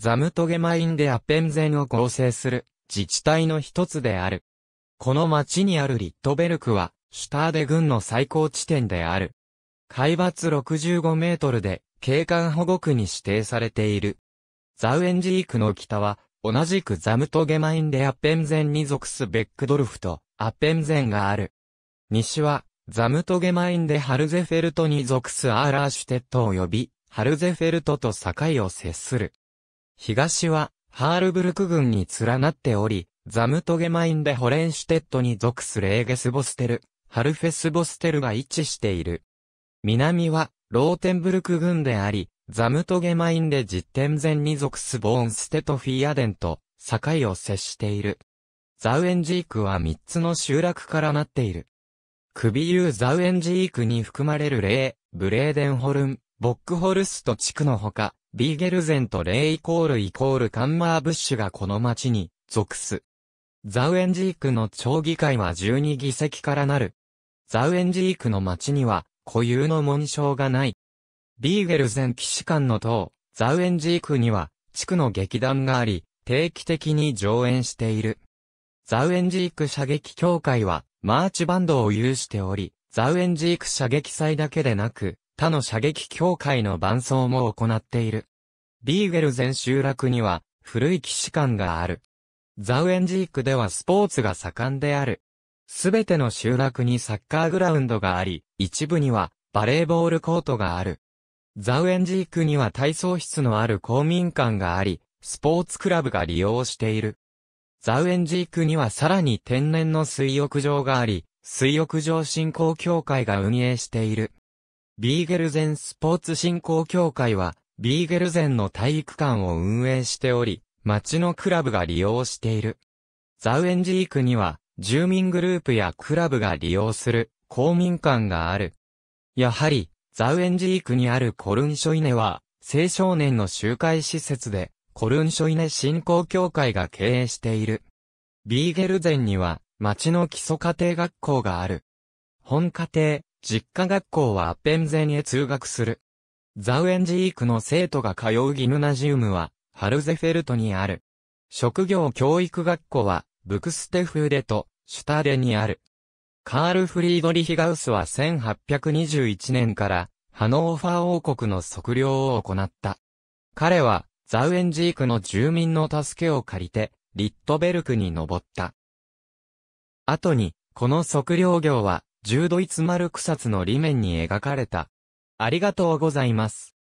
ザムトゲマインデアッペンゼンを構成する自治体の一つである。この町にあるリットベルクは、シュターデ郡の最高地点である。海抜65メートルで景観保護区に指定されている。ザウエンジークの北は、同じくザムトゲマインデアッペンゼンに属すベックドルフとアッペンゼンがある。西は、ザムトゲマインデハルゼフェルトに属すアーラーシュテット及び、ハルゼフェルトと境を接する。東は、ハールブルク郡に連なっており、ザムトゲマインデホレンシュテットに属すレーゲスボステル、ハルフェスボステルが位置している。南は、ローテンブルク郡であり、ザムトゲマインデジッテンゼンに属すボーンステとフィアデンと、境を接している。ザウエンジークは3つの集落からなっている。クビユーザウエンジークに含まれるレー、ブレーデンホルン、ボックホルスト地区のほか、ビーゲルゼンとレイイコールイコールカンマーブッシュがこの町に属す。ザウエンジークの町議会は12議席からなる。ザウエンジークの町には固有の紋章がない。ビーゲルゼン騎士官の塔、ザウエンジークには地区の劇団があり、定期的に上演している。ザウエンジーク射撃協会はマーチバンドを有しており、ザウエンジーク射撃祭だけでなく、他の射撃協会の伴奏も行っている。ビーゲル全集落には古い騎士館がある。ザウエンジークではスポーツが盛んである。すべての集落にサッカーグラウンドがあり、一部にはバレーボールコートがある。ザウエンジークには体操室のある公民館があり、スポーツクラブが利用している。ザウエンジークにはさらに天然の水浴場があり、水浴場振興協会が運営している。ビーゲルゼンスポーツ振興協会は、ビーゲルゼンの体育館を運営しており、町のクラブが利用している。ザウエンジークには、住民グループやクラブが利用する公民館がある。やはり、ザウエンジークにあるコルンショイネは、青少年の集会施設で、コルンショイネ振興協会が経営している。ビーゲルゼンには、町の基礎家庭学校がある。本家庭、実家学校はアッペンゼンへ通学する。ザウエンジークの生徒が通うギムナジウムは、ハルゼフェルトにある。職業教育学校は、ブクステフーデと、シュターデにある。カール・フリードリヒガウスは1821年から、ハノーファー王国の測量を行った。彼は、ザウエンジークの住民の助けを借りて、リットベルクに登った。後に、この測量業は、重ドイツ丸草津の裏面に描かれた。ありがとうございます。